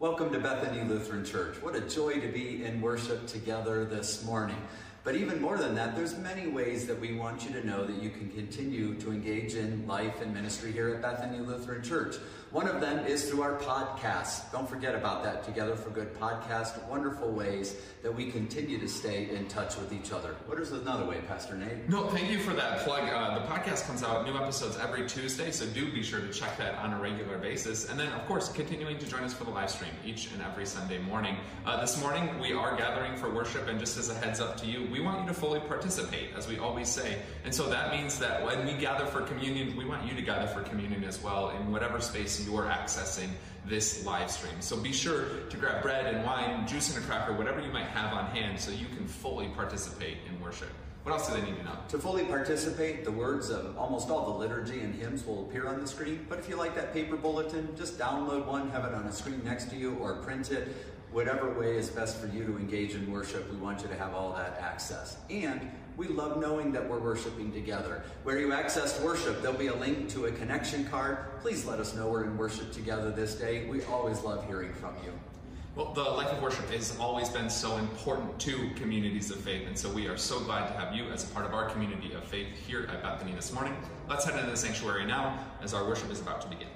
Welcome to Bethany Lutheran Church. What a joy to be in worship together this morning. But even more than that, there's many ways that we want you to know that you can continue to engage in life and ministry here at Bethany Lutheran Church. One of them is through our podcast. Don't forget about that Together for Good podcast. Wonderful ways that we continue to stay in touch with each other. What is another way, Pastor Nate? No, thank you for that plug. Uh, the podcast comes out new episodes every Tuesday, so do be sure to check that on a regular basis. And then, of course, continuing to join us for the live stream each and every Sunday morning. Uh, this morning, we are gathering for worship, and just as a heads up to you, we want you to fully participate, as we always say. And so that means that when we gather for communion, we want you to gather for communion as well in whatever space you are accessing this live stream. So be sure to grab bread and wine, juice and a cracker, whatever you might have on hand, so you can fully participate in worship. What else do they need to know? To fully participate, the words of almost all the liturgy and hymns will appear on the screen. But if you like that paper bulletin, just download one, have it on a screen next to you, or print it. Whatever way is best for you to engage in worship, we want you to have all that access. And we love knowing that we're worshiping together. Where you access worship, there'll be a link to a connection card. Please let us know we're in worship together this day. We always love hearing from you. Well, the life of worship has always been so important to communities of faith, and so we are so glad to have you as a part of our community of faith here at Bethany this morning. Let's head into the sanctuary now as our worship is about to begin.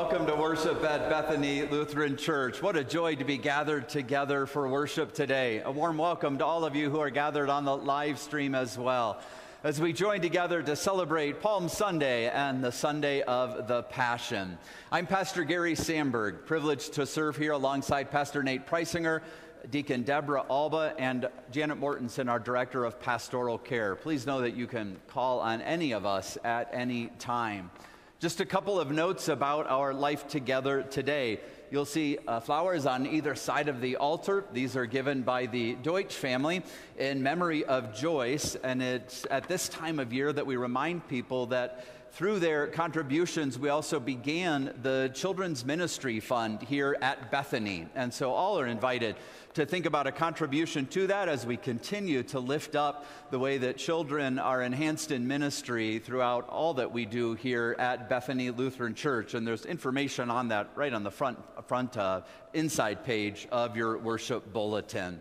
Welcome to worship at Bethany Lutheran Church. What a joy to be gathered together for worship today. A warm welcome to all of you who are gathered on the live stream as well. As we join together to celebrate Palm Sunday and the Sunday of the Passion. I'm Pastor Gary Sandberg, privileged to serve here alongside Pastor Nate Preisinger, Deacon Deborah Alba, and Janet Mortensen, our Director of Pastoral Care. Please know that you can call on any of us at any time. Just a couple of notes about our life together today. You'll see uh, flowers on either side of the altar. These are given by the Deutsch family in memory of Joyce. And it's at this time of year that we remind people that through their contributions, we also began the Children's Ministry Fund here at Bethany. And so all are invited to think about a contribution to that as we continue to lift up the way that children are enhanced in ministry throughout all that we do here at Bethany Lutheran Church. And there's information on that right on the front, front uh, inside page of your worship bulletin.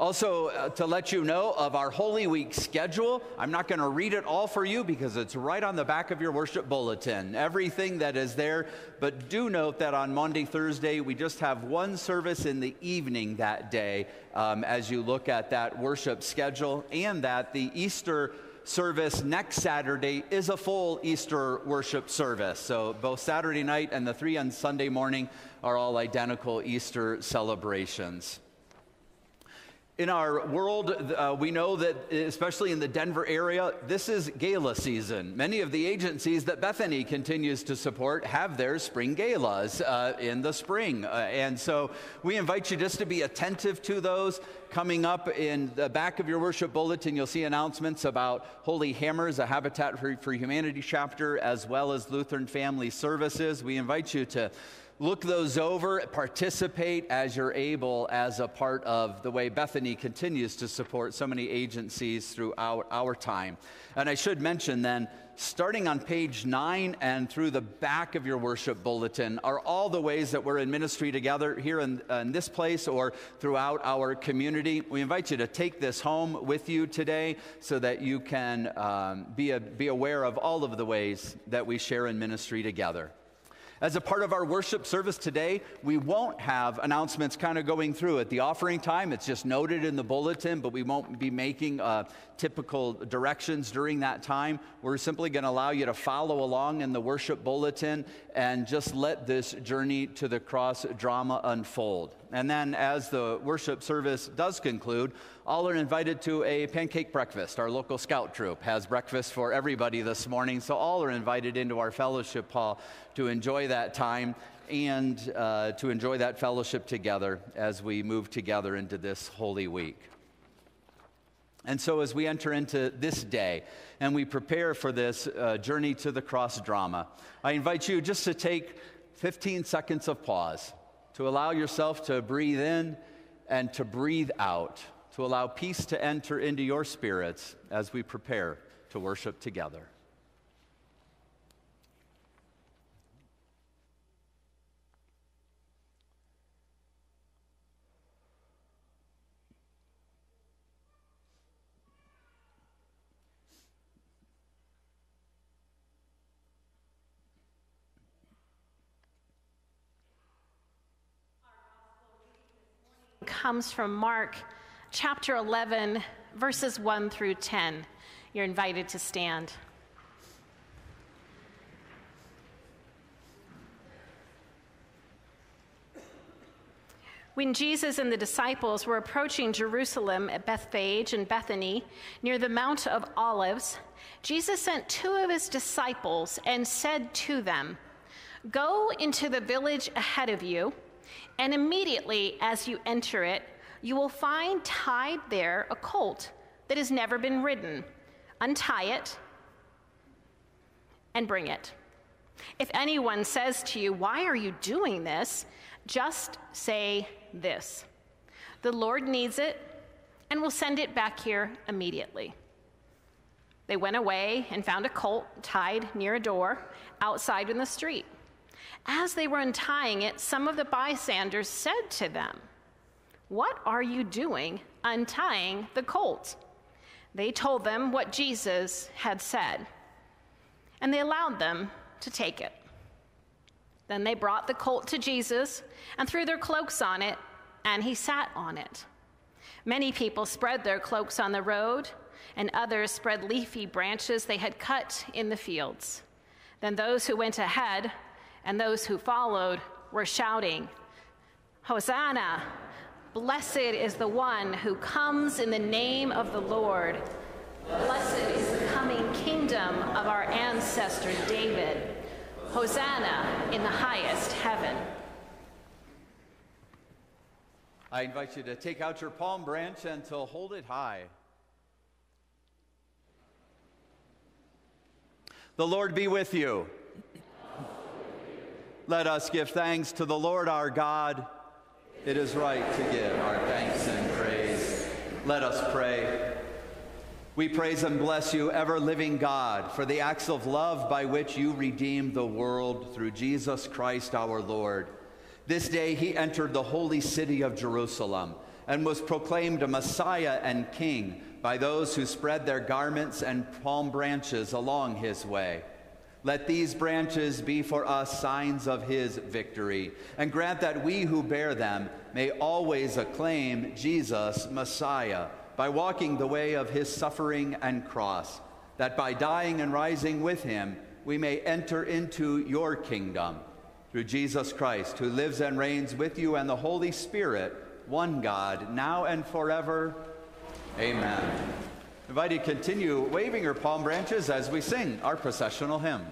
Also, uh, to let you know of our Holy Week schedule, I'm not going to read it all for you because it's right on the back of your worship bulletin. Everything that is there. But do note that on Maundy, Thursday, we just have one service in the evening that day um, as you look at that worship schedule, and that the Easter service next Saturday is a full Easter worship service. So both Saturday night and the three on Sunday morning are all identical Easter celebrations in our world, uh, we know that, especially in the Denver area, this is gala season. Many of the agencies that Bethany continues to support have their spring galas uh, in the spring. Uh, and so we invite you just to be attentive to those. Coming up in the back of your worship bulletin, you'll see announcements about Holy Hammers, a Habitat for, for Humanity chapter, as well as Lutheran Family Services. We invite you to look those over, participate as you're able as a part of the way Bethany continues to support so many agencies throughout our time. And I should mention then, starting on page nine and through the back of your worship bulletin are all the ways that we're in ministry together here in, in this place or throughout our community. We invite you to take this home with you today so that you can um, be, a, be aware of all of the ways that we share in ministry together. As a part of our worship service today, we won't have announcements kind of going through at the offering time. It's just noted in the bulletin, but we won't be making uh, typical directions during that time. We're simply going to allow you to follow along in the worship bulletin and just let this journey to the cross drama unfold. And then, as the worship service does conclude, all are invited to a pancake breakfast. Our local scout troop has breakfast for everybody this morning, so all are invited into our fellowship hall to enjoy that time and uh, to enjoy that fellowship together as we move together into this holy week. And so, as we enter into this day and we prepare for this uh, journey to the cross drama, I invite you just to take 15 seconds of pause to allow yourself to breathe in and to breathe out, to allow peace to enter into your spirits as we prepare to worship together. Comes from Mark chapter 11, verses 1 through 10. You're invited to stand. When Jesus and the disciples were approaching Jerusalem at Bethphage and Bethany, near the Mount of Olives, Jesus sent two of his disciples and said to them, Go into the village ahead of you and immediately as you enter it, you will find tied there a colt that has never been ridden. Untie it and bring it. If anyone says to you, Why are you doing this? just say this The Lord needs it and will send it back here immediately. They went away and found a colt tied near a door outside in the street. As they were untying it, some of the bystanders said to them, What are you doing untying the colt? They told them what Jesus had said, and they allowed them to take it. Then they brought the colt to Jesus and threw their cloaks on it, and he sat on it. Many people spread their cloaks on the road, and others spread leafy branches they had cut in the fields. Then those who went ahead and those who followed were shouting, Hosanna! Blessed is the one who comes in the name of the Lord. Blessed is the coming kingdom of our ancestor David. Hosanna in the highest heaven. I invite you to take out your palm branch and to hold it high. The Lord be with you. Let us give thanks to the Lord our God. It is right to give our thanks and praise. Let us pray. We praise and bless you, ever living God, for the acts of love by which you redeemed the world through Jesus Christ our Lord. This day he entered the holy city of Jerusalem and was proclaimed a Messiah and King by those who spread their garments and palm branches along his way. Let these branches be for us signs of his victory, and grant that we who bear them may always acclaim Jesus, Messiah by walking the way of his suffering and cross, that by dying and rising with him, we may enter into your kingdom. Through Jesus Christ, who lives and reigns with you and the Holy Spirit, one God, now and forever. Amen. Invite you to continue waving your palm branches as we sing our processional hymn.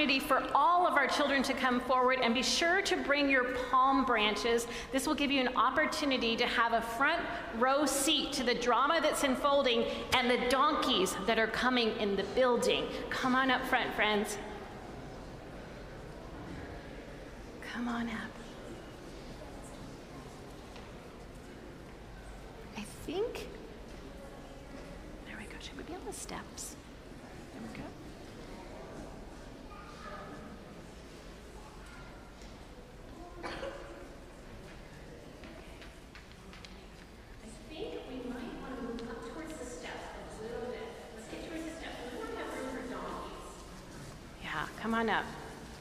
Opportunity for all of our children to come forward and be sure to bring your palm branches. This will give you an opportunity to have a front row seat to the drama that's unfolding and the donkeys that are coming in the building. Come on up front, friends. Come on up. I think. There we go. Should we be on the steps? There we go. I think we might want to move up towards the steps a little bit. Let's get towards the steps. We want to have room for donkeys. Yeah, come on up.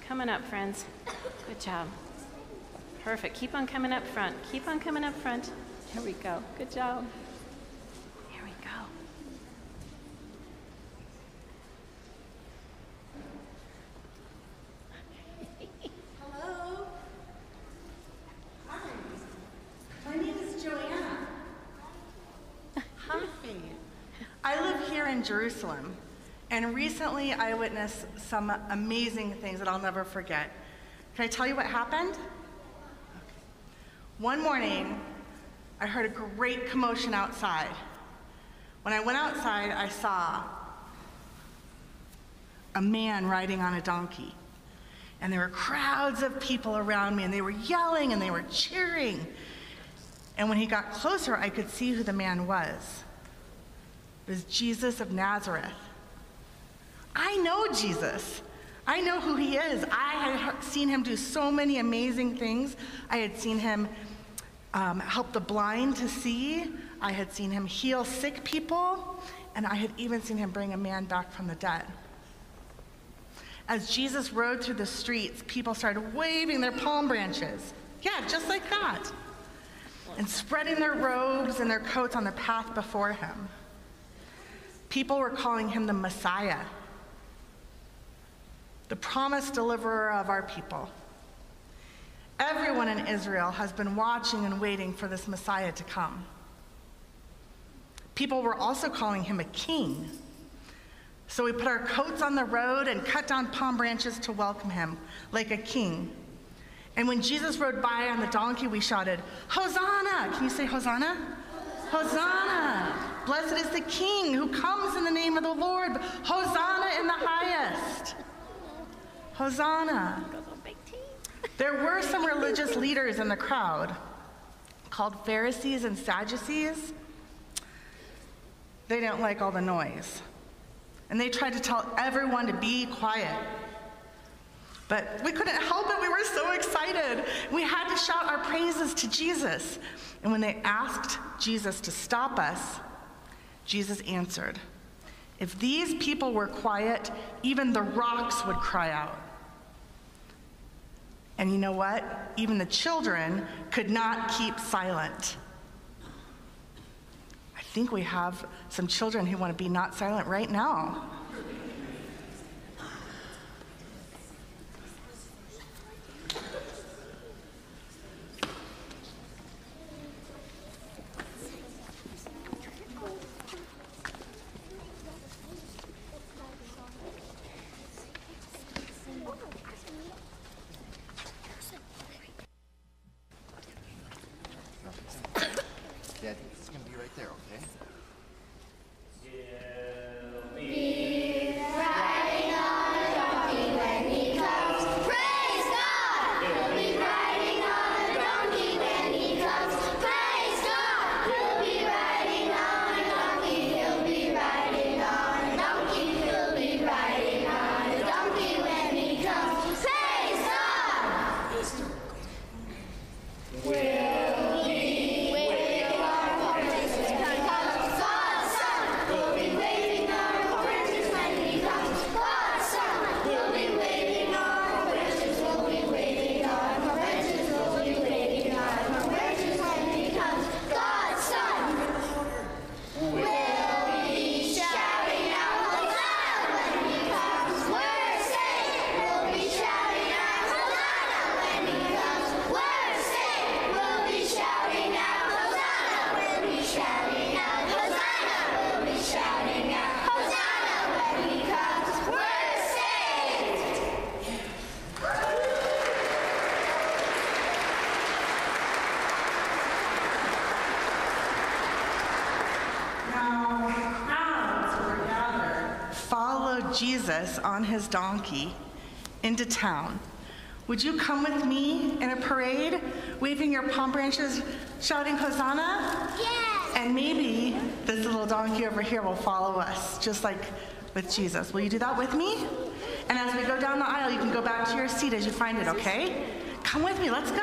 Come on up, friends. Good job. Perfect. Keep on coming up front. Keep on coming up front. Here we go. Good job. Here we go. Hello. Hi. My name is Joanna. Hi. I live here in Jerusalem, and recently I witnessed some amazing things that I'll never forget. Can I tell you what happened? One morning, I heard a great commotion outside. When I went outside, I saw a man riding on a donkey. And there were crowds of people around me, and they were yelling and they were cheering. And when he got closer, I could see who the man was. It was Jesus of Nazareth. I know Jesus. I know who he is. I had seen him do so many amazing things. I had seen him um, help the blind to see, I had seen him heal sick people, and I had even seen him bring a man back from the dead. As Jesus rode through the streets, people started waving their palm branches. Yeah, just like that. And spreading their robes and their coats on the path before him. People were calling him the Messiah, the promised deliverer of our people. Everyone in Israel has been watching and waiting for this Messiah to come. People were also calling him a king. So we put our coats on the road and cut down palm branches to welcome him like a king. And when Jesus rode by on the donkey, we shouted, Hosanna! Can you say Hosanna? Hosanna! Blessed is the King who comes in the name of the Lord. Hosanna in the highest. Hosanna. There were some religious leaders in the crowd called Pharisees and Sadducees. They didn't like all the noise. And they tried to tell everyone to be quiet. But we couldn't help it. We were so excited. We had to shout our praises to Jesus. And when they asked Jesus to stop us, Jesus answered, If these people were quiet, even the rocks would cry out. And you know what? Even the children could not keep silent. I think we have some children who want to be not silent right now. Jesus on his donkey into town, would you come with me in a parade, waving your palm branches, shouting Hosanna? Yes. And maybe this little donkey over here will follow us, just like with Jesus. Will you do that with me? And as we go down the aisle, you can go back to your seat as you find it, okay? Come with me, let's go.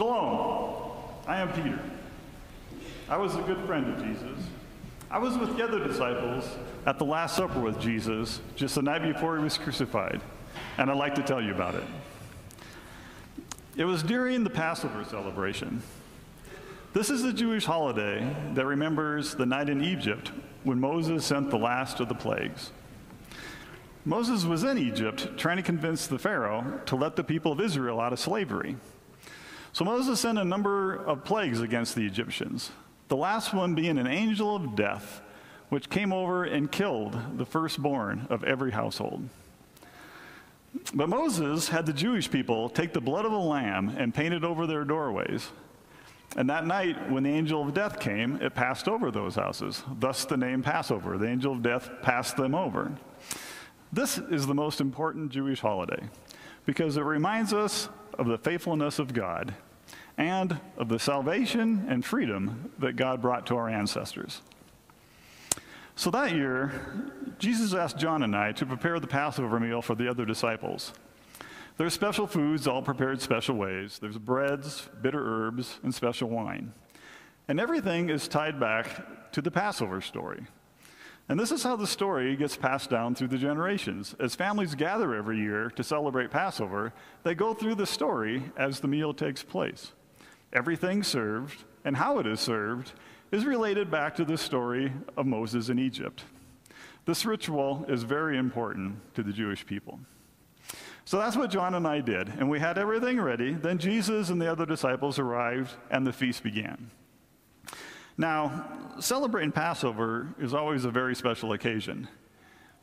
Shalom. I am Peter. I was a good friend of Jesus. I was with the other disciples at the Last Supper with Jesus just the night before he was crucified, and I'd like to tell you about it. It was during the Passover celebration. This is a Jewish holiday that remembers the night in Egypt when Moses sent the last of the plagues. Moses was in Egypt trying to convince the Pharaoh to let the people of Israel out of slavery. So Moses sent a number of plagues against the Egyptians, the last one being an angel of death, which came over and killed the firstborn of every household. But Moses had the Jewish people take the blood of a lamb and paint it over their doorways. And that night, when the angel of death came, it passed over those houses. Thus, the name Passover. The angel of death passed them over. This is the most important Jewish holiday because it reminds us of the faithfulness of God and of the salvation and freedom that God brought to our ancestors. So that year, Jesus asked John and I to prepare the Passover meal for the other disciples. There's special foods all prepared special ways. There's breads, bitter herbs, and special wine. And everything is tied back to the Passover story. And this is how the story gets passed down through the generations. As families gather every year to celebrate Passover, they go through the story as the meal takes place. Everything served and how it is served is related back to the story of Moses in Egypt. This ritual is very important to the Jewish people. So that's what John and I did, and we had everything ready. Then Jesus and the other disciples arrived, and the feast began. Now, celebrating Passover is always a very special occasion.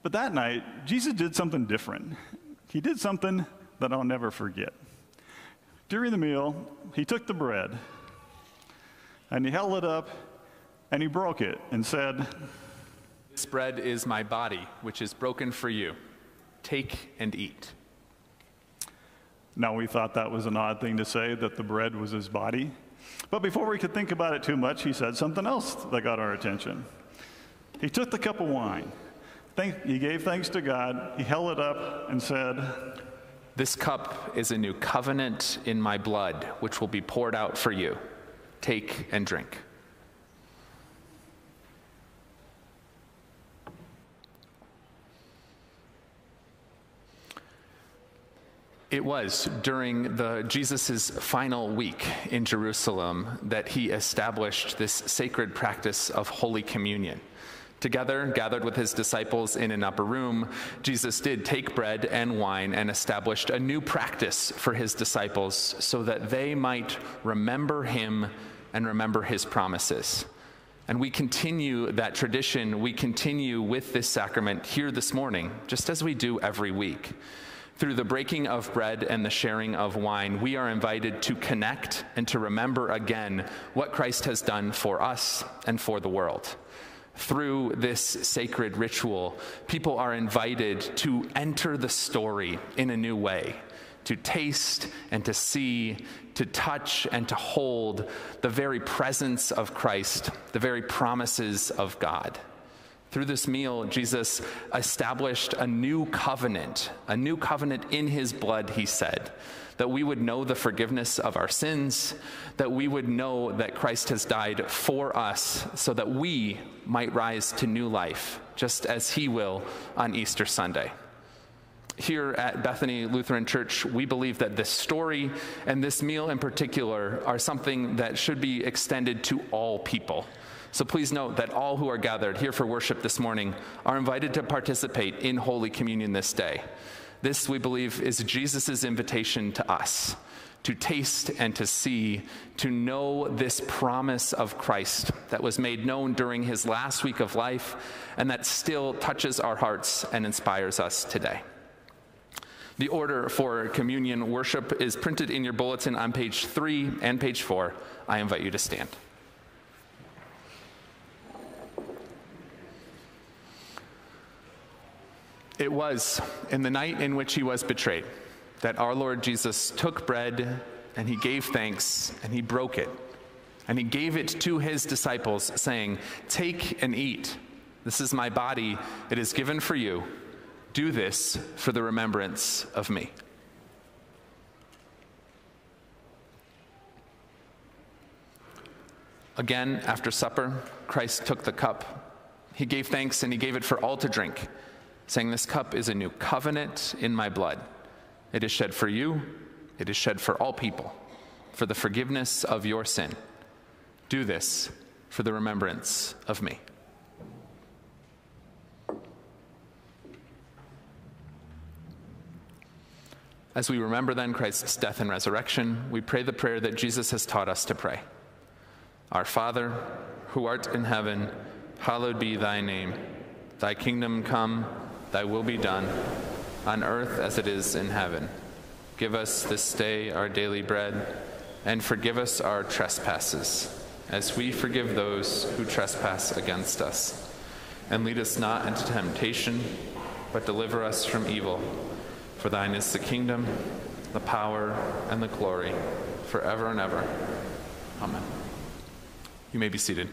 But that night, Jesus did something different. He did something that I'll never forget. During the meal, he took the bread and he held it up and he broke it and said, This bread is my body, which is broken for you. Take and eat. Now, we thought that was an odd thing to say, that the bread was his body. But before we could think about it too much, he said something else that got our attention. He took the cup of wine. Thank, he gave thanks to God. He held it up and said, This cup is a new covenant in my blood, which will be poured out for you. Take and drink. It was during the Jesus' final week in Jerusalem that he established this sacred practice of Holy Communion. Together, gathered with his disciples in an upper room, Jesus did take bread and wine and established a new practice for his disciples so that they might remember him and remember his promises. And we continue that tradition, we continue with this sacrament here this morning, just as we do every week. Through the breaking of bread and the sharing of wine, we are invited to connect and to remember again what Christ has done for us and for the world. Through this sacred ritual, people are invited to enter the story in a new way, to taste and to see, to touch and to hold the very presence of Christ, the very promises of God. Through this meal, Jesus established a new covenant, a new covenant in his blood, he said, that we would know the forgiveness of our sins, that we would know that Christ has died for us so that we might rise to new life, just as he will on Easter Sunday. Here at Bethany Lutheran Church, we believe that this story and this meal in particular are something that should be extended to all people. So please note that all who are gathered here for worship this morning are invited to participate in Holy Communion this day. This, we believe, is Jesus' invitation to us to taste and to see, to know this promise of Christ that was made known during his last week of life and that still touches our hearts and inspires us today. The order for communion worship is printed in your bulletin on page three and page four. I invite you to stand. It was in the night in which he was betrayed that our Lord Jesus took bread and he gave thanks and he broke it. And he gave it to his disciples, saying, Take and eat. This is my body. It is given for you. Do this for the remembrance of me. Again, after supper, Christ took the cup. He gave thanks and he gave it for all to drink, saying, This cup is a new covenant in my blood. It is shed for you, it is shed for all people, for the forgiveness of your sin. Do this for the remembrance of me. As we remember then Christ's death and resurrection, we pray the prayer that Jesus has taught us to pray. Our Father, who art in heaven, hallowed be thy name. Thy kingdom come, thy will be done, on earth as it is in heaven. Give us this day our daily bread, and forgive us our trespasses, as we forgive those who trespass against us. And lead us not into temptation, but deliver us from evil. For thine is the kingdom, the power, and the glory, forever and ever. Amen. You may be seated.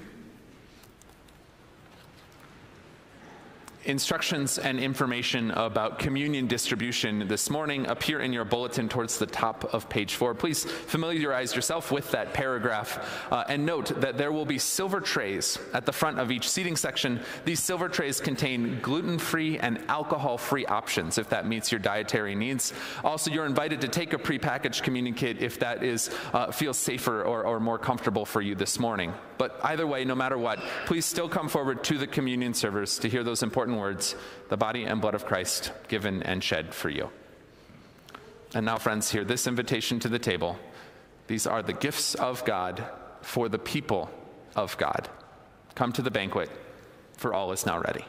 Instructions and information about communion distribution this morning appear in your bulletin towards the top of page four. Please familiarize yourself with that paragraph uh, and note that there will be silver trays at the front of each seating section. These silver trays contain gluten free and alcohol free options if that meets your dietary needs. Also, you're invited to take a prepackaged communion kit if that is, uh, feels safer or, or more comfortable for you this morning. But either way, no matter what, please still come forward to the communion servers to hear those important words the body and blood of Christ given and shed for you. And now, friends, hear this invitation to the table. These are the gifts of God for the people of God. Come to the banquet, for all is now ready.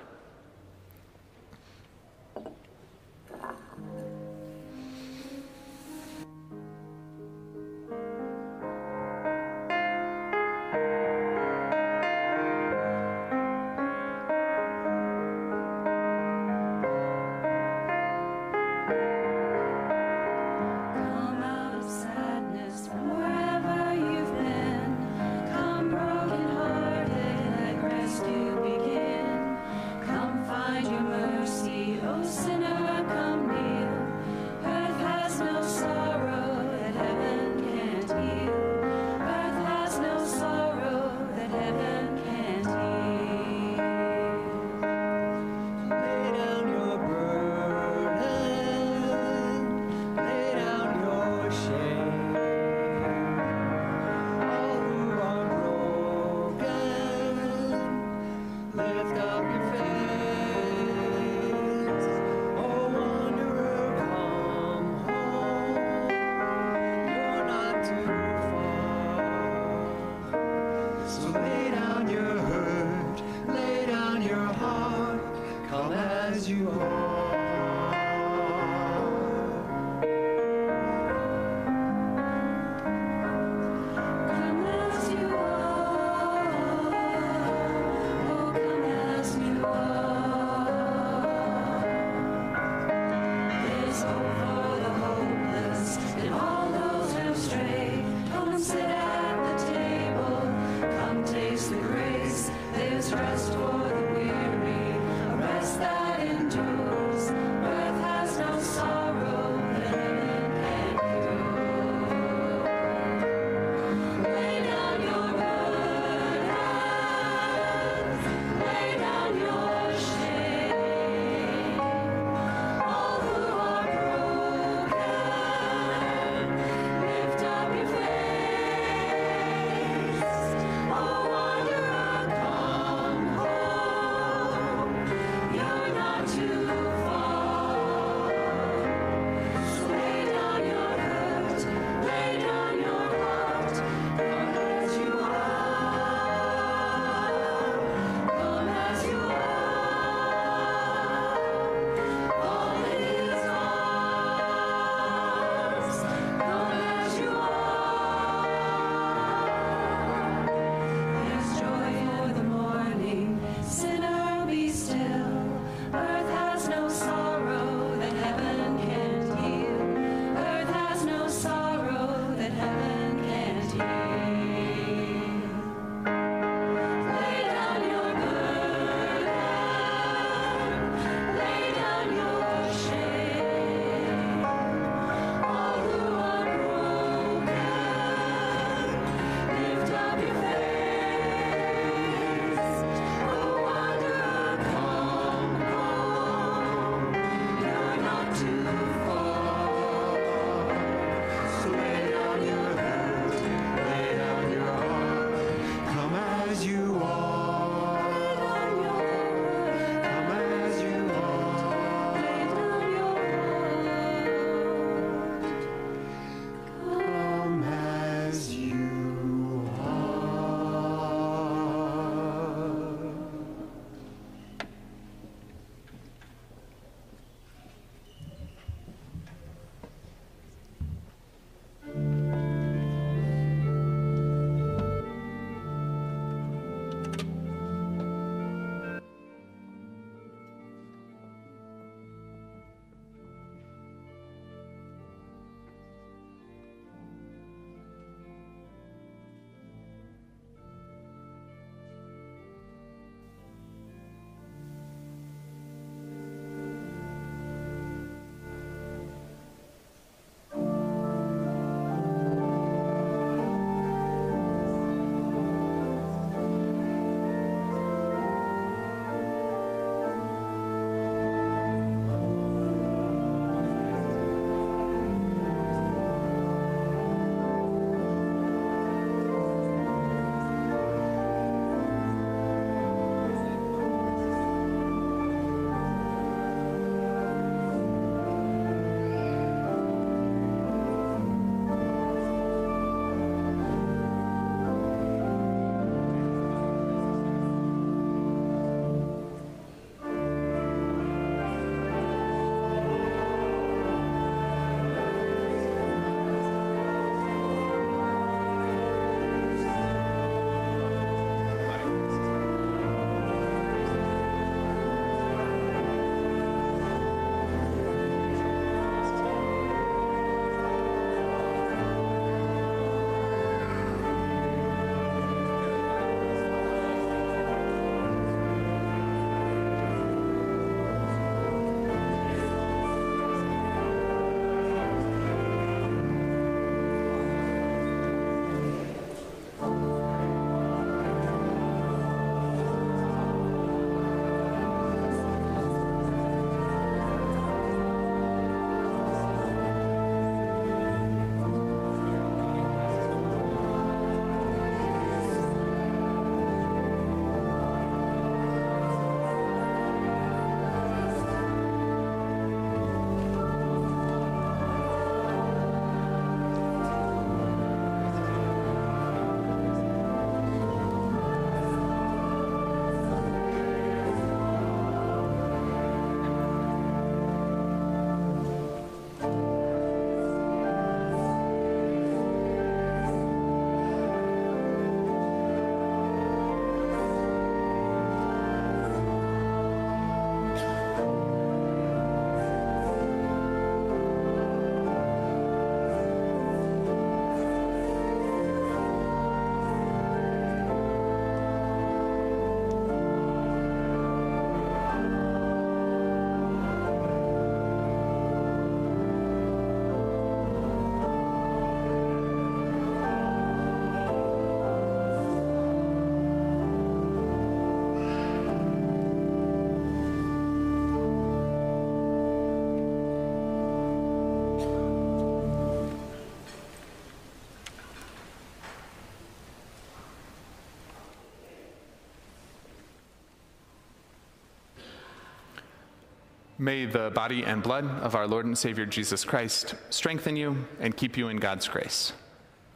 May the body and blood of our Lord and Savior Jesus Christ strengthen you and keep you in God's grace.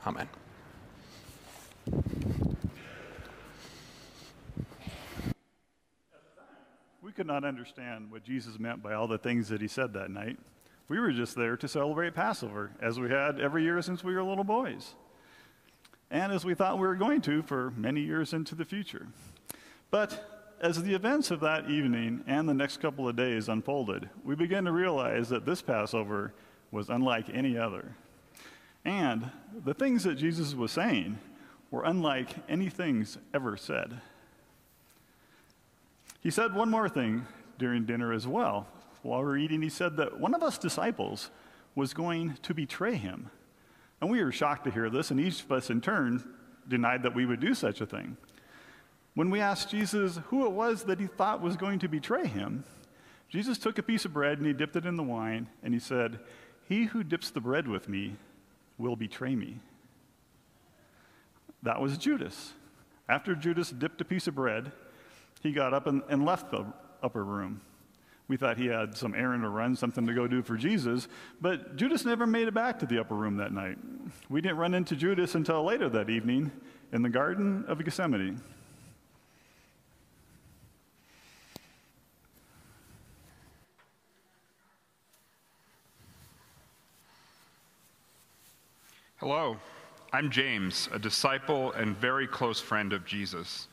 Amen. We could not understand what Jesus meant by all the things that he said that night. We were just there to celebrate Passover, as we had every year since we were little boys, and as we thought we were going to for many years into the future. But as the events of that evening and the next couple of days unfolded, we began to realize that this Passover was unlike any other. And the things that Jesus was saying were unlike any things ever said. He said one more thing during dinner as well. While we were eating, he said that one of us disciples was going to betray him. And we were shocked to hear this, and each of us in turn denied that we would do such a thing. When we asked Jesus who it was that he thought was going to betray him, Jesus took a piece of bread and he dipped it in the wine, and he said, He who dips the bread with me will betray me. That was Judas. After Judas dipped a piece of bread, he got up and, and left the upper room. We thought he had some errand to run, something to go do for Jesus, but Judas never made it back to the upper room that night. We didn't run into Judas until later that evening in the Garden of Gethsemane. Hello, I'm James, a disciple and very close friend of Jesus.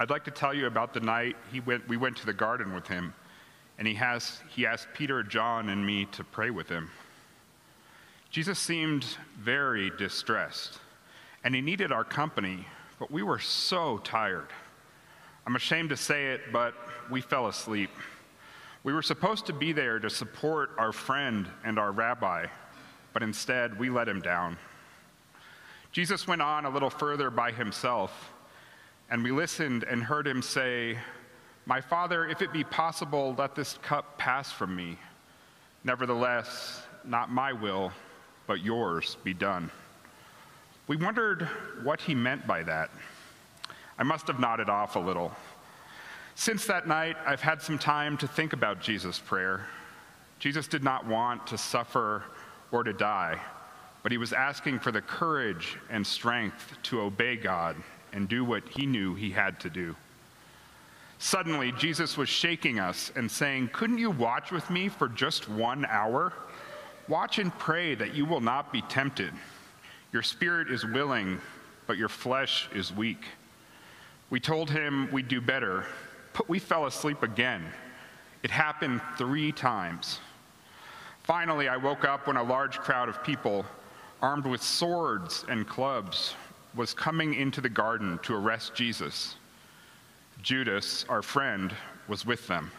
I'd like to tell you about the night he went, we went to the garden with him, and he, has, he asked Peter, John, and me to pray with him. Jesus seemed very distressed, and he needed our company, but we were so tired. I'm ashamed to say it, but we fell asleep. We were supposed to be there to support our friend and our rabbi, but instead we let him down. Jesus went on a little further by himself, and we listened and heard him say, My Father, if it be possible, let this cup pass from me. Nevertheless, not my will, but yours be done. We wondered what he meant by that. I must have nodded off a little. Since that night, I've had some time to think about Jesus' prayer. Jesus did not want to suffer or to die, but he was asking for the courage and strength to obey God and do what he knew he had to do. Suddenly, Jesus was shaking us and saying, Couldn't you watch with me for just one hour? Watch and pray that you will not be tempted. Your spirit is willing, but your flesh is weak. We told him we'd do better, but we fell asleep again. It happened three times. Finally, I woke up when a large crowd of people, armed with swords and clubs, was coming into the garden to arrest Jesus. Judas, our friend, was with them.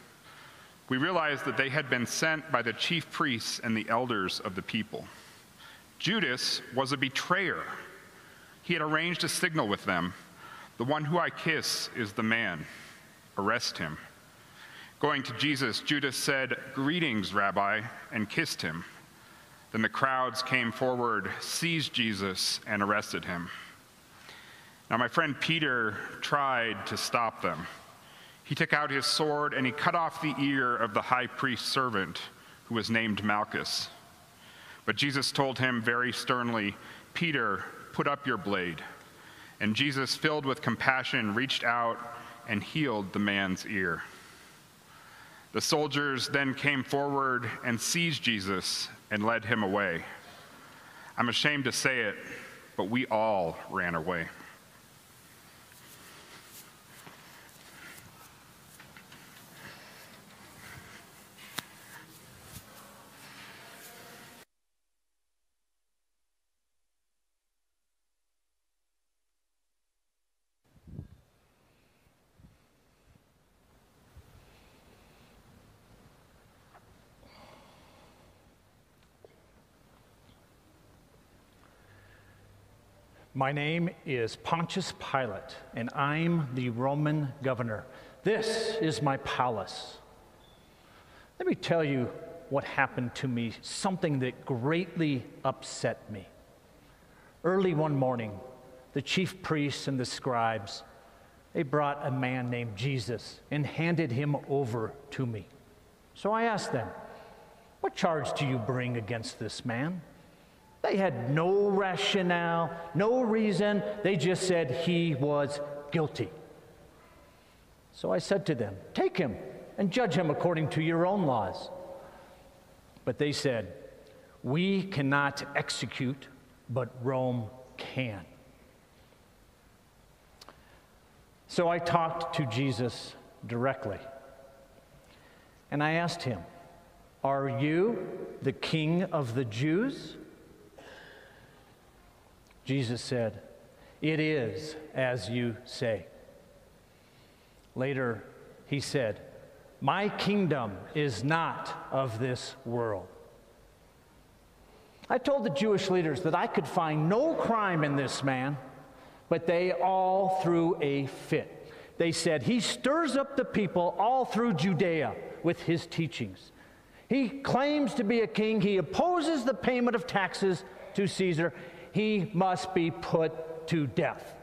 We realized that they had been sent by the chief priests and the elders of the people. Judas was a betrayer. He had arranged a signal with them The one who I kiss is the man. Arrest him. Going to Jesus, Judas said, Greetings, Rabbi, and kissed him. Then the crowds came forward, seized Jesus, and arrested him. Now, my friend Peter tried to stop them. He took out his sword and he cut off the ear of the high priest's servant, who was named Malchus. But Jesus told him very sternly, Peter, put up your blade. And Jesus, filled with compassion, reached out and healed the man's ear. The soldiers then came forward and seized Jesus and led him away. I'm ashamed to say it, but we all ran away. My name is Pontius Pilate, and I'm the Roman governor. This is my palace. Let me tell you what happened to me, something that greatly upset me. Early one morning, the chief priests and the scribes, they brought a man named Jesus and handed him over to me. So I asked them, What charge do you bring against this man? They had no rationale, no reason. They just said he was guilty. So I said to them, Take him and judge him according to your own laws. But they said, We cannot execute, but Rome can. So I talked to Jesus directly. And I asked him, Are you the king of the Jews? Jesus said, It is as you say. Later, he said, My kingdom is not of this world. I told the Jewish leaders that I could find no crime in this man, but they all threw a fit. They said, He stirs up the people all through Judea with his teachings. He claims to be a king, he opposes the payment of taxes to Caesar, he must be put to death.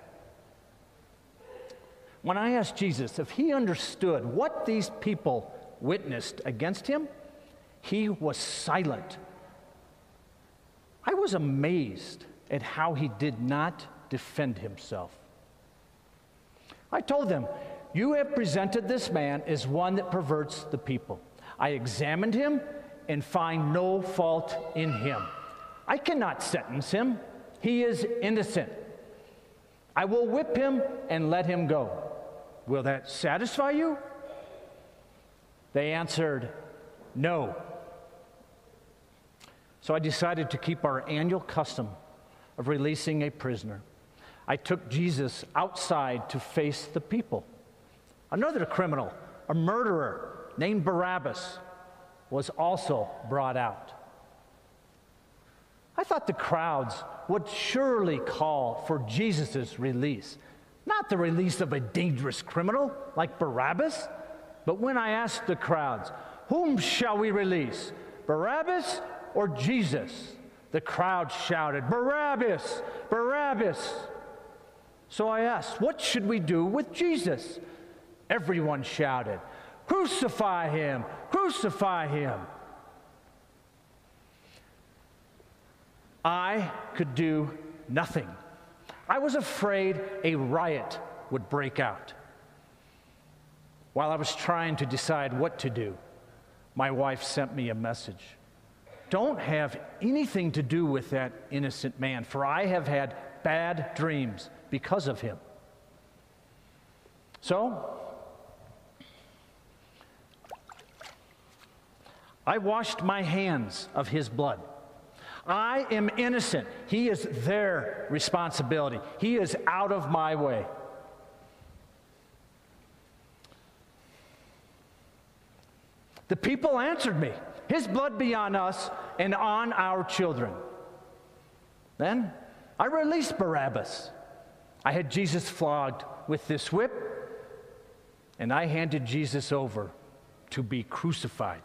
When I asked Jesus if he understood what these people witnessed against him, he was silent. I was amazed at how he did not defend himself. I told them, You have presented this man as one that perverts the people. I examined him and find no fault in him. I cannot sentence him he is innocent. I will whip him and let him go. Will that satisfy you? They answered, No. So I decided to keep our annual custom of releasing a prisoner. I took Jesus outside to face the people. Another criminal, a murderer named Barabbas, was also brought out. I thought the crowds would surely call for Jesus' release, not the release of a dangerous criminal like Barabbas. But when I asked the crowds, Whom shall we release, Barabbas or Jesus? The crowd shouted, Barabbas, Barabbas. So I asked, What should we do with Jesus? Everyone shouted, Crucify him, crucify him. I could do nothing. I was afraid a riot would break out. While I was trying to decide what to do, my wife sent me a message. Don't have anything to do with that innocent man, for I have had bad dreams because of him. So, I washed my hands of his blood. I am innocent. He is their responsibility. He is out of my way. The people answered me His blood be on us and on our children. Then I released Barabbas. I had Jesus flogged with this whip, and I handed Jesus over to be crucified.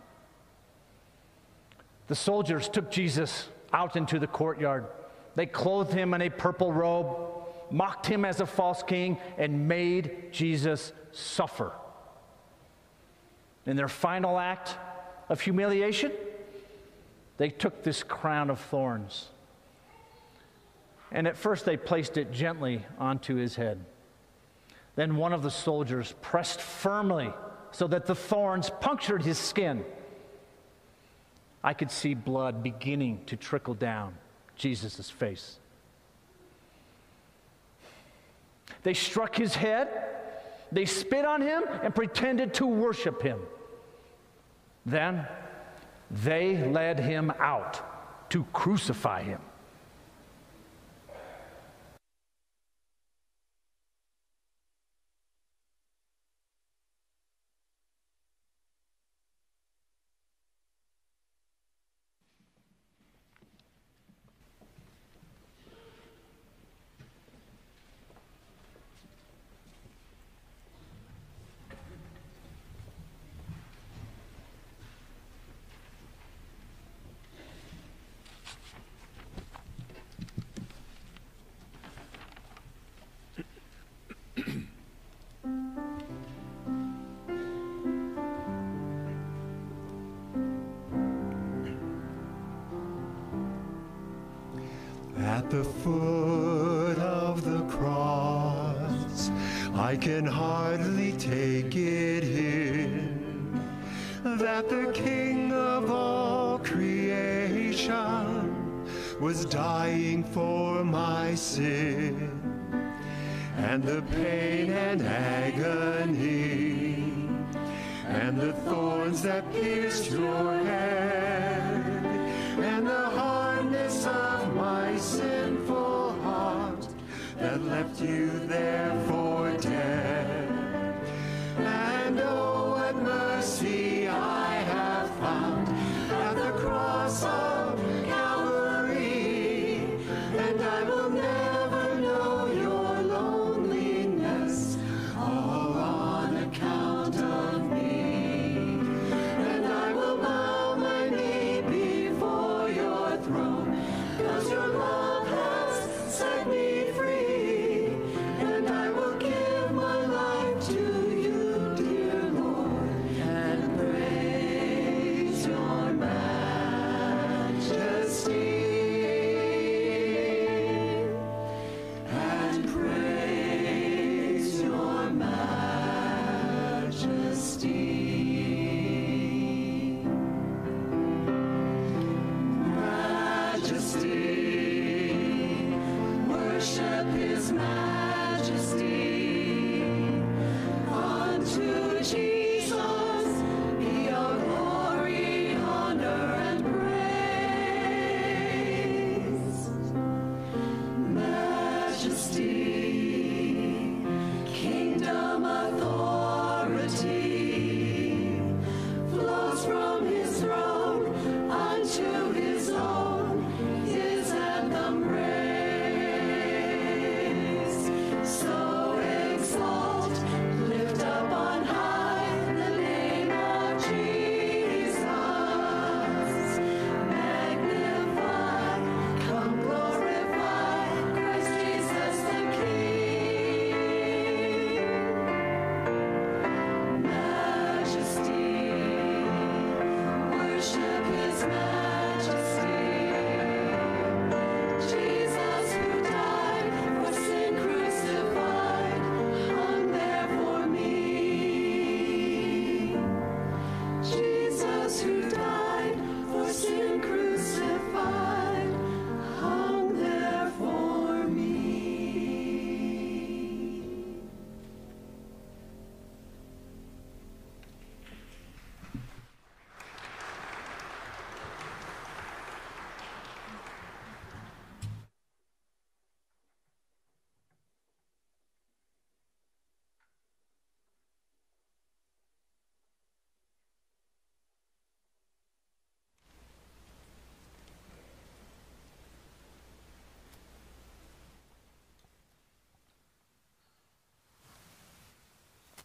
The soldiers took Jesus out into the courtyard. They clothed him in a purple robe, mocked him as a false king, and made Jesus suffer. In their final act of humiliation, they took this crown of thorns. And at first, they placed it gently onto his head. Then one of the soldiers pressed firmly so that the thorns punctured his skin. I could see blood beginning to trickle down Jesus' face. They struck his head, they spit on him, and pretended to worship him. Then they led him out to crucify him.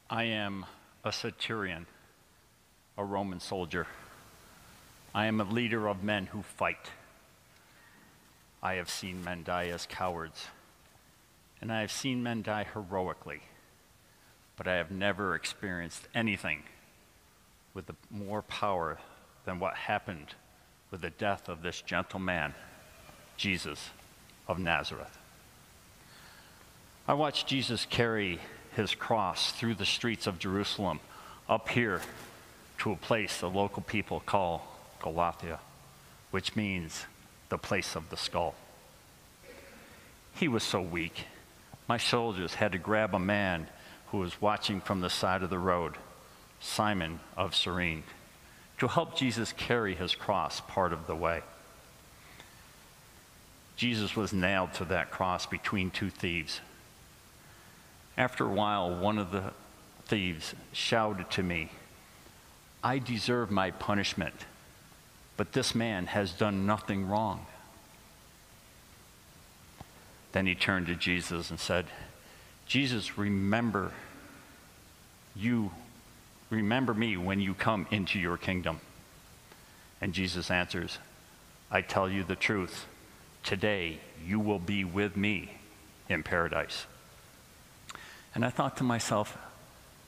I am a centurion, a Roman soldier. I am a leader of men who fight. I have seen men die as cowards, and I have seen men die heroically, but I have never experienced anything with more power than what happened with the death of this gentle man, Jesus of Nazareth. I watched Jesus carry his cross through the streets of Jerusalem up here to a place the local people call Golgotha, which means the place of the skull. He was so weak, my soldiers had to grab a man who was watching from the side of the road, Simon of Cyrene, to help Jesus carry his cross part of the way. Jesus was nailed to that cross between two thieves. After a while, one of the thieves shouted to me, I deserve my punishment, but this man has done nothing wrong. Then he turned to Jesus and said, Jesus, remember you, remember me when you come into your kingdom. And Jesus answers, I tell you the truth. Today you will be with me in paradise. And I thought to myself,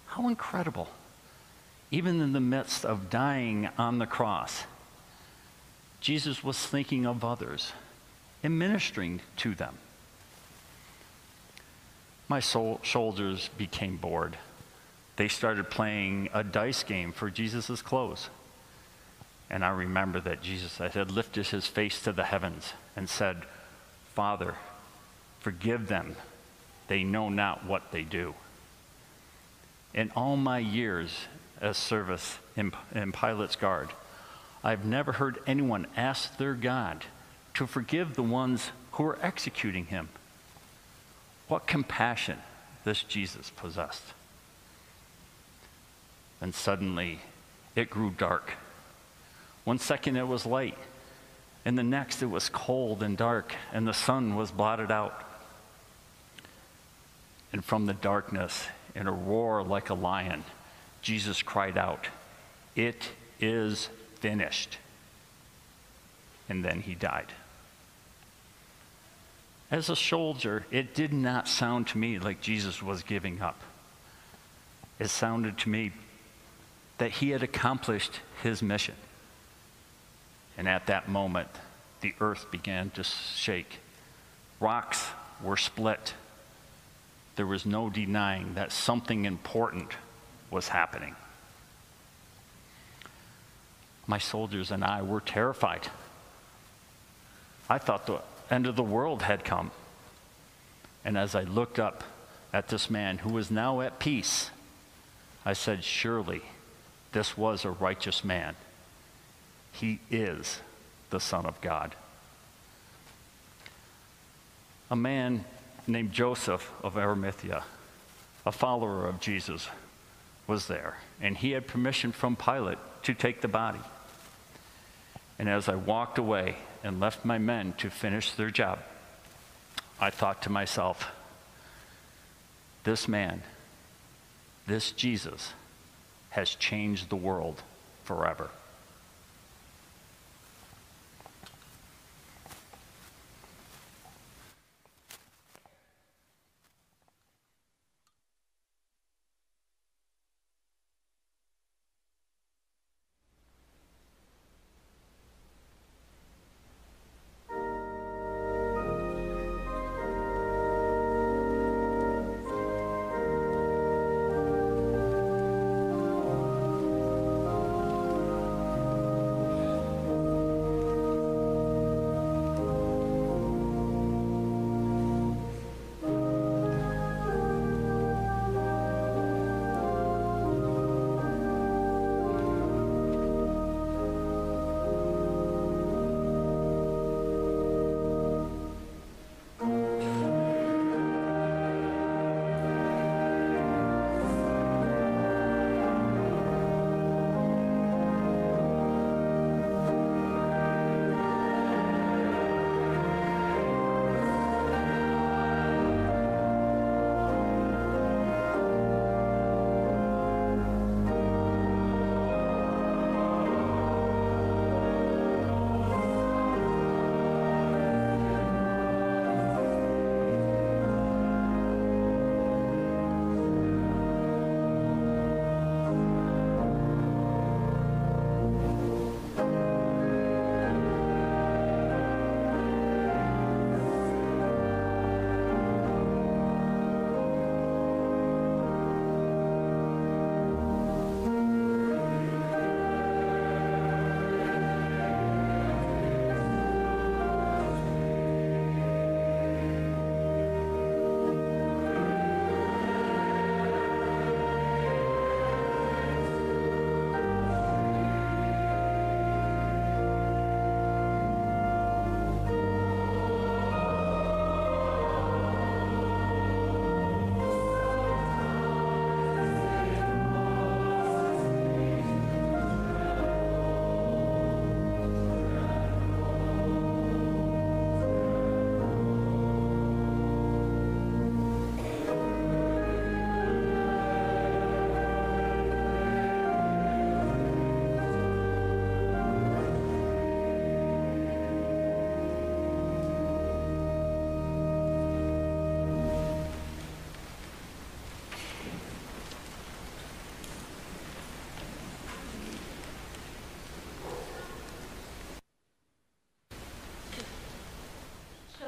how incredible. Even in the midst of dying on the cross, Jesus was thinking of others and ministering to them. My soul, shoulders became bored. They started playing a dice game for Jesus' clothes. And I remember that Jesus I had lifted his face to the heavens and said, Father, forgive them. They know not what they do. In all my years as service in, in Pilate's guard, I've never heard anyone ask their God to forgive the ones who were executing him. What compassion this Jesus possessed. And suddenly it grew dark. One second it was light, and the next it was cold and dark, and the sun was blotted out. And from the darkness, in a roar like a lion, Jesus cried out, It is finished. And then he died. As a soldier, it did not sound to me like Jesus was giving up. It sounded to me that he had accomplished his mission. And at that moment, the earth began to shake. Rocks were split. There was no denying that something important was happening. My soldiers and I were terrified. I thought the end of the world had come. And as I looked up at this man who was now at peace, I said, Surely this was a righteous man. He is the Son of God. A man named Joseph of Arimathea, a follower of Jesus, was there, and he had permission from Pilate to take the body. And as I walked away and left my men to finish their job, I thought to myself, this man, this Jesus, has changed the world forever.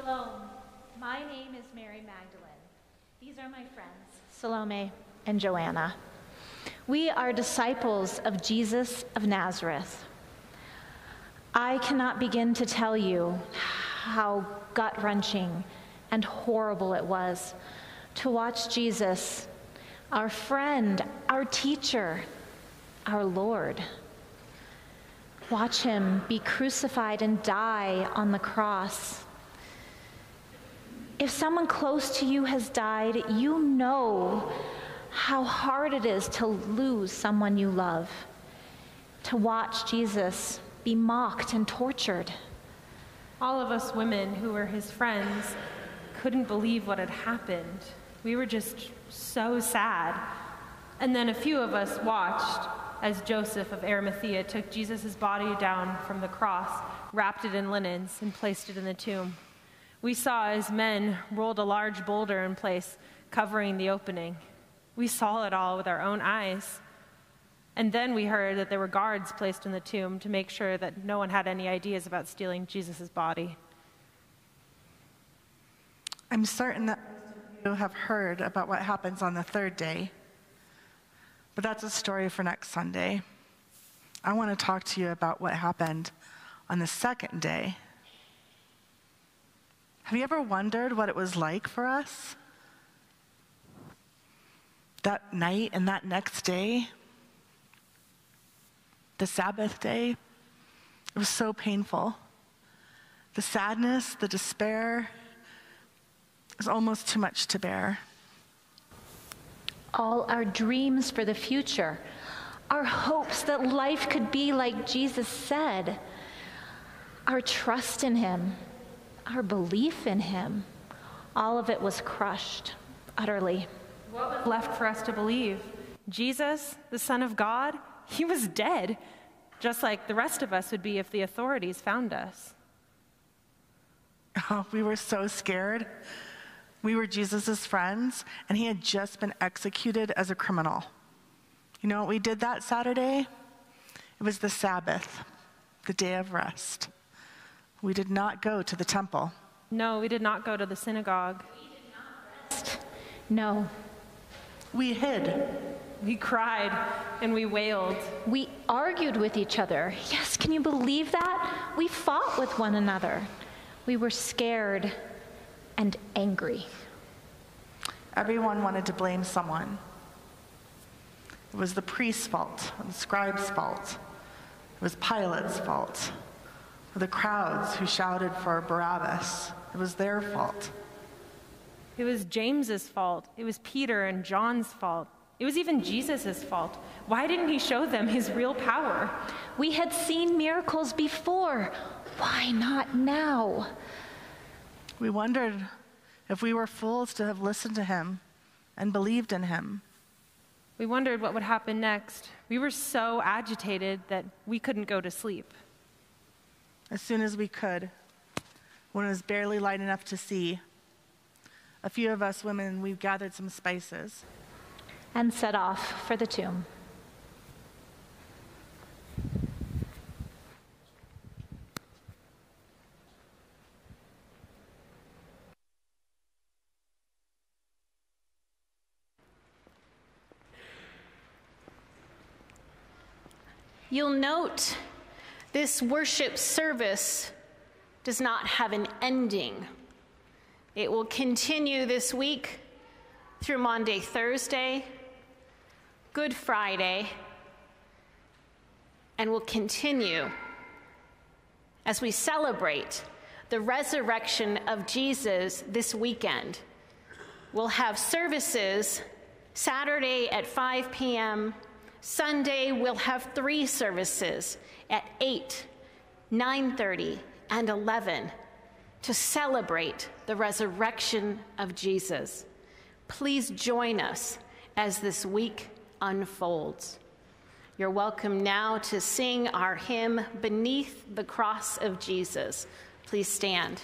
Shalom. My name is Mary Magdalene. These are my friends, Salome and Joanna. We are disciples of Jesus of Nazareth. I cannot begin to tell you how gut wrenching and horrible it was to watch Jesus, our friend, our teacher, our Lord. Watch him be crucified and die on the cross. If someone close to you has died, you know how hard it is to lose someone you love, to watch Jesus be mocked and tortured. All of us women who were his friends couldn't believe what had happened. We were just so sad. And then a few of us watched as Joseph of Arimathea took Jesus' body down from the cross, wrapped it in linens, and placed it in the tomb. We saw as men rolled a large boulder in place, covering the opening. We saw it all with our own eyes. And then we heard that there were guards placed in the tomb to make sure that no one had any ideas about stealing Jesus' body. I'm certain that you have heard about what happens on the third day, but that's a story for next Sunday. I want to talk to you about what happened on the second day. Have you ever wondered what it was like for us? That night and that next day, the Sabbath day, it was so painful. The sadness, the despair, was almost too much to bear. All our dreams for the future, our hopes that life could be like Jesus said, our trust in Him, our belief in Him, all of it was crushed utterly. What was left for us to believe? Jesus, the Son of God, he was dead, just like the rest of us would be if the authorities found us. Oh, we were so scared. We were Jesus' friends, and he had just been executed as a criminal. You know what we did that Saturday? It was the Sabbath, the day of rest. We did not go to the temple. No, we did not go to the synagogue. No. We hid. We cried and we wailed. We argued with each other. Yes, can you believe that? We fought with one another. We were scared and angry. Everyone wanted to blame someone. It was the priest's fault, the scribe's fault. It was Pilate's fault. Or the crowds who shouted for Barabbas. It was their fault. It was James's fault. It was Peter and John's fault. It was even Jesus' fault. Why didn't he show them his real power? We had seen miracles before. Why not now? We wondered if we were fools to have listened to him and believed in him. We wondered what would happen next. We were so agitated that we couldn't go to sleep. As soon as we could, when it was barely light enough to see, a few of us women, we gathered some spices and set off for the tomb. You'll note this worship service does not have an ending. It will continue this week through Maundy, Thursday, Good Friday, and will continue as we celebrate the resurrection of Jesus this weekend. We'll have services Saturday at 5 p.m. Sunday we'll have three services at 8, 9:30, and 11 to celebrate the resurrection of Jesus. Please join us as this week unfolds. You're welcome now to sing our hymn, Beneath the Cross of Jesus. Please stand.